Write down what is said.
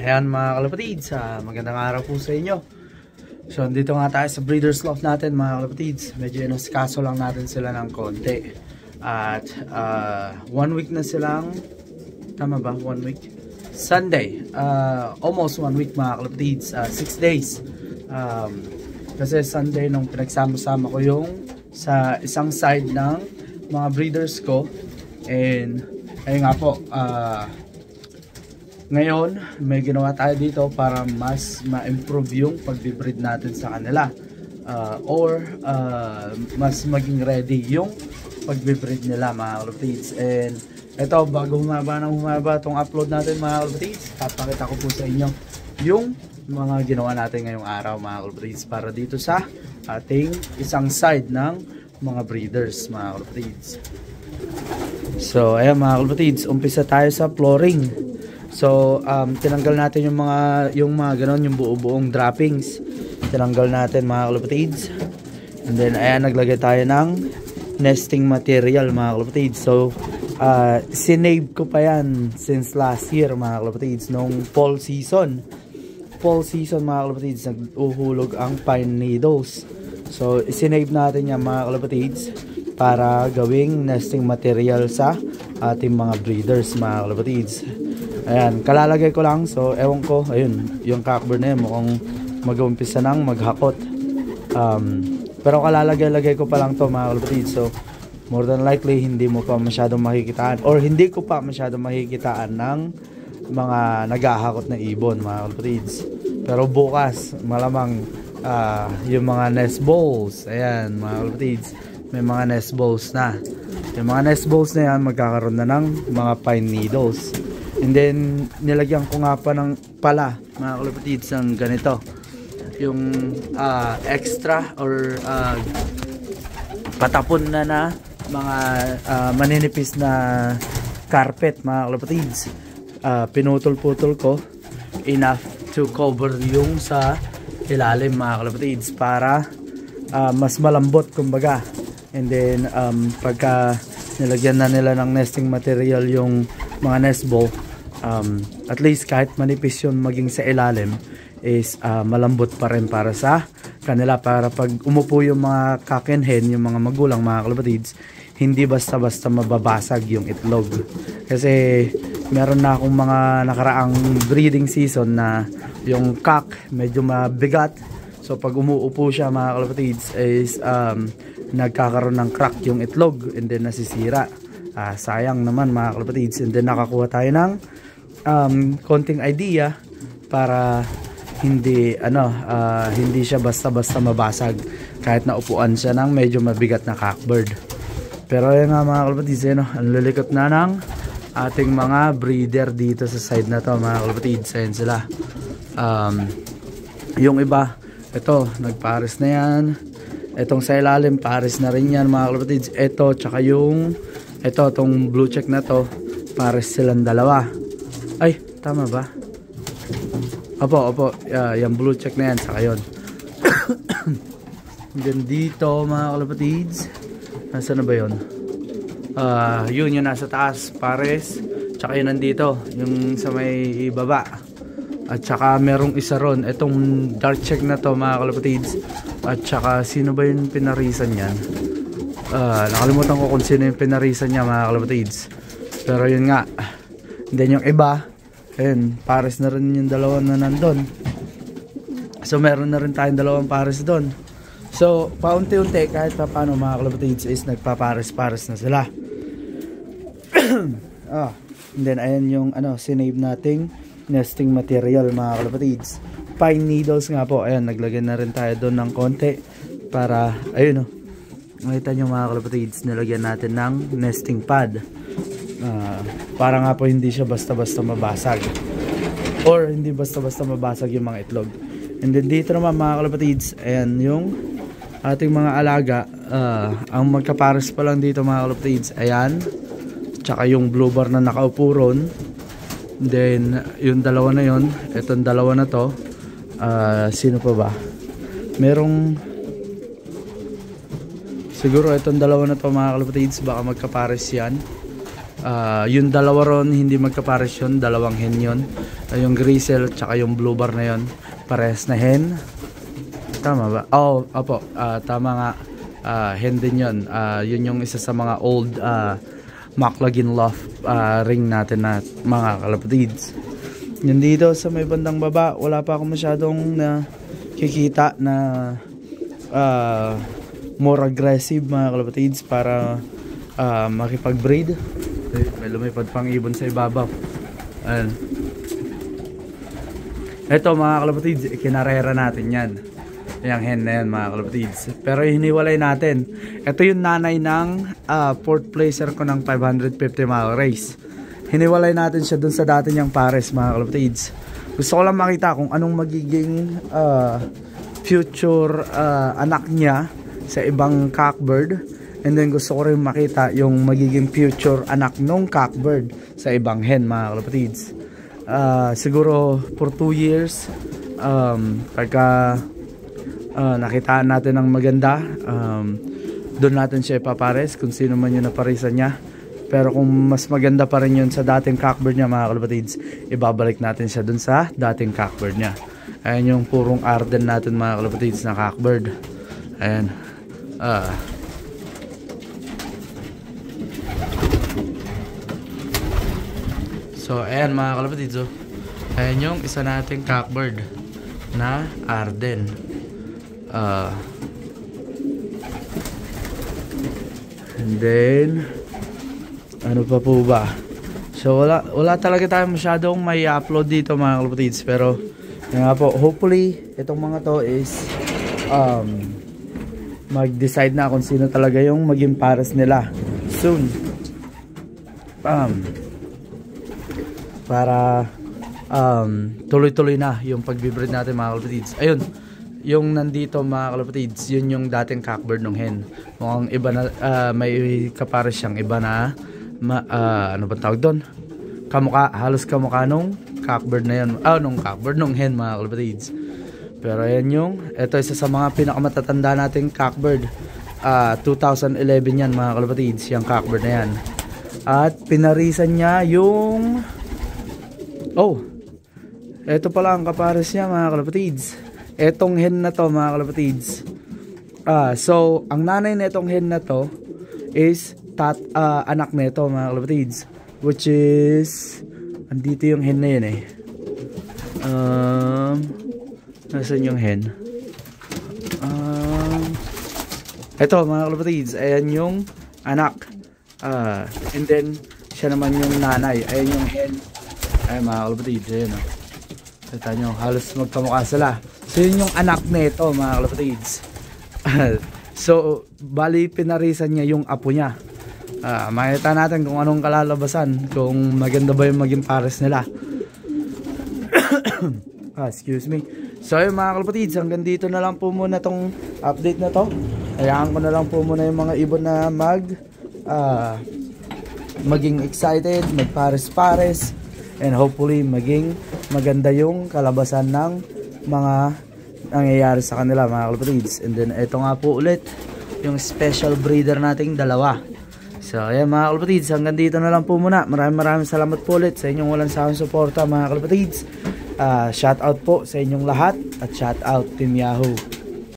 Ayan mga kalapatids, uh, magandang araw po sa inyo. So dito nga tayo sa breeder's loft natin mga kalapatids. Medyo inaskaso lang natin sila ng konti. At uh, one week na silang, tama ba? One week? Sunday. Uh, almost one week mga kalapatids. Uh, six days. Um, kasi Sunday nung pinagsama-sama ko yung sa isang side ng mga breeders ko. And ayun nga po, uh, ngayon, may ginawa tayo dito para mas ma-improve yung pag-breed natin sa kanila. Uh, or uh, mas maging ready yung pag-breed nila mga kalapatids. And ito, bago humaba ng humaba itong upload natin mga kalapatids, papakita ko po sa inyo yung mga ginawa natin ngayong araw mga kalapatids para dito sa ating isang side ng mga breeders mga kalapatids. So, ayan mga kalapatids, umpisa tayo sa flooring. So, um, tinanggal natin yung mga yung mga ganon, yung buo-buong droppings. Tinanggal natin mga kalapatids. And then, ayan, naglagay tayo ng nesting material mga kalapatids. So, uh, sinave ko pa yan since last year mga kalapatids, nung fall season. Fall season mga kalapatids, nag-uhulog ang pine needles. So, sinave natin yan mga kalapatids para gawing nesting material sa ating mga breeders mga kalapatids. Ayan, kalalagay ko lang. So, ewan ko, ayun, yung cockburn na yun, mukhang mag-umpisa nang maghakot. Um, pero kalalagay-lagay ko pa lang to mga kalapatid. So, more than likely, hindi mo pa masyadong makikitaan or hindi ko pa masyadong makikitaan ng mga naghahakot na ibon mga kalapatids. Pero bukas, malamang uh, yung mga nest balls, ayan mga kalapatids, may mga nest balls na. Yung mga nest balls na yan, magkakaroon na ng mga pine needles. And then, nilagyan ko nga pa ng pala, mga kalapatids, ng ganito. Yung uh, extra or uh, patapon na na mga uh, maninipis na carpet, mga kalapatids. Uh, pinutol-putol ko enough to cover yung sa ilalim, mga kalapatids, para uh, mas malambot, kumbaga. And then, um, pagka nilagyan na nila ng nesting material yung mga nest ball, um, at least kahit manipis yun maging sa ilalim is uh, malambot pa rin para sa kanila. Para pag umupo yung mga kakenhen yung mga magulang mga kalapatids hindi basta-basta mababasag yung itlog. Kasi meron na akong mga nakaraang breeding season na yung cock medyo mabigat. So pag umuupo siya mga kalapatids is um, nagkakaroon ng crack yung itlog and then nasisira. Uh, sayang naman mga kalapatids. And then nakakuha tayo ng um, konting idea para hindi ano uh, hindi siya basta-basta mabasag kahit na upuan siya ng medyo mabigat na cockbird. Pero yan nga mga kalapatids, ano, ang lulikot na ng ating mga breeder dito sa side na to mga kalapatids. Ayan sila. Um, yung iba, ito, nagpares na yan. Itong sa ilalim, pares na rin yan mga kalapatids. Ito, tsaka yung, ito, itong blue check na to, pares silang dalawa. Ay, tama ba? Opo, opo. Uh, yung blue check na yan. Saka yun. Then dito mga kalapatids. Nasaan na ba yun? Uh, yun yung nasa taas. Pares. Tsaka yun nandito. Yung sa may baba. At tsaka merong isa ron. Itong dark check na to mga kalapatids. At tsaka sino ba yung pinarisan yan? Uh, nakalimutan ko kung sino yung pinarisan niya mga kalapatids. Pero yun nga. Then yung iba, ayun, pares na rin yung dalawa na nandun. So meron na rin tayong dalawang pares doon. So paunti-unti kahit pa paano mga kalapatids is nagpapares-pares na sila. ah, and then ayan yung ano, sinave nating nesting material mga kalapatids. Pine needles nga po. Ayan, naglagay na rin tayo doon ng konti para, ayun o. Oh, makita nyo mga kalapatids, nilagyan natin ng nesting pad uh, para nga po hindi siya basta-basta mabasag. Or hindi basta-basta mabasag yung mga itlog. And then dito naman mga kalapatids ayan yung ating mga alaga. Uh, ang magkapares pa lang dito mga kalapatids ayan. Tsaka yung blue bar na nakaupo ron. Then yung dalawa na yon itong dalawa na to uh, sino pa ba? Merong siguro itong dalawa na to mga kalapatids baka magkapares yan Ah, yung dalawa ron, hindi magkapares yun. Dalawang hen yun. Ah, yung grizzle, tsaka yung blue bar na yun. Pares na hen. Tama ba? Oh, opo. Ah, tama nga. Ah, hen din yun. Ah, yun yung isa sa mga old ah, Maclagin Loft ah, ring natin na mga kalapatids. Yun dito sa may bandang baba, wala pa ako masyadong na kikita na ah, more aggressive mga kalapatids para ah, makipag-breed. May lumipad pang ibon sa ibabaw. Ayan. Ito mga kalapatids, kinarera natin yan. Yung hen na yan mga kalapatids. Pero hiniwalay natin. Ito yung nanay ng ah, fourth placer ko ng 550 mile race. Hiniwalay natin siya dun sa dati niyang pares mga kalapatids. Gusto ko lang makita kung anong magiging ah, future ah, anak niya sa ibang cockbird. And then gusto ko rin makita yung magiging future anak nung cockbird sa ibang hen mga kalapatids. Ah, siguro for 2 years um, pagka ah, nakitaan natin ng maganda um, doon natin siya ipapares kung sino man yung naparisan niya. Pero kung mas maganda pa rin yun sa dating cockbird niya mga kalapatids ibabalik natin siya doon sa dating cockbird niya. Ayan yung purong arden natin mga kalapatids na cockbird. Ayan. Ah So, ayan mga kalapatids, oh. Ayan yung isa nating cockbird na Arden. Ah. and then, ano pa po ba? So, wala, wala talaga tayo masyadong may upload dito mga kalapatids. Pero, yun nga po, hopefully, itong mga to is um, mag-decide na kung sino talaga yung maging pares nila soon. Um, para um, tuloy-tuloy na yung pagbibreed natin mga kalapatids. Ayun, yung nandito mga kalapatids, yun yung dating cockbird ng hen. Mukhang iba na, ah, may kapares siyang iba na, ma, ah, ano ba tawag doon? Kamuka, halos kamuka nung cockbird na yun. Ah, nung cockbird nung hen mga kalapatids. Pero ayan yung, ito isa sa mga pinakamatatanda nating cockbird. Ah, 2011 yan mga kalapatids, yung cockbird na yan. At pinarisan niya yung Oh, eto pala ang kapares niya mga kalapatids. Etong hen na to mga kalapatids. Ah, so ang nanay nitong hen na to is tat ah, anak nito mga kalapatids, which is andito yung hen na yun eh. Um, nasan yung hen? Um, eto mga kalapatids, ayan yung anak. Ah, and then siya naman yung nanay. Ayan yung hen. Ay mga kalapatids, ayan o. Kita nyo, halos magkamukha sila. So yun yung anak nito mga kalapatids. so, bali pinarisan niya yung apo niya. Ah, makita natin kung anong kalalabasan, kung maganda ba yung maging pares nila. ah, excuse me. So yun mga kalapatids, hanggang dito na lang po muna tong update na to. Hayaan ko na lang po muna yung mga ibon na mag ah, maging excited, magpares-pares and hopefully maging maganda yung kalabasan ng mga nangyayari sa kanila mga kalapatids. And then ito nga po ulit yung special breeder nating dalawa. So ayan mga kalapatids, hanggang dito na lang po muna. Maraming maraming salamat po ulit sa inyong walang sawang suporta mga kalapatids. Uh, shout out po sa inyong lahat at shout out Team Yahoo.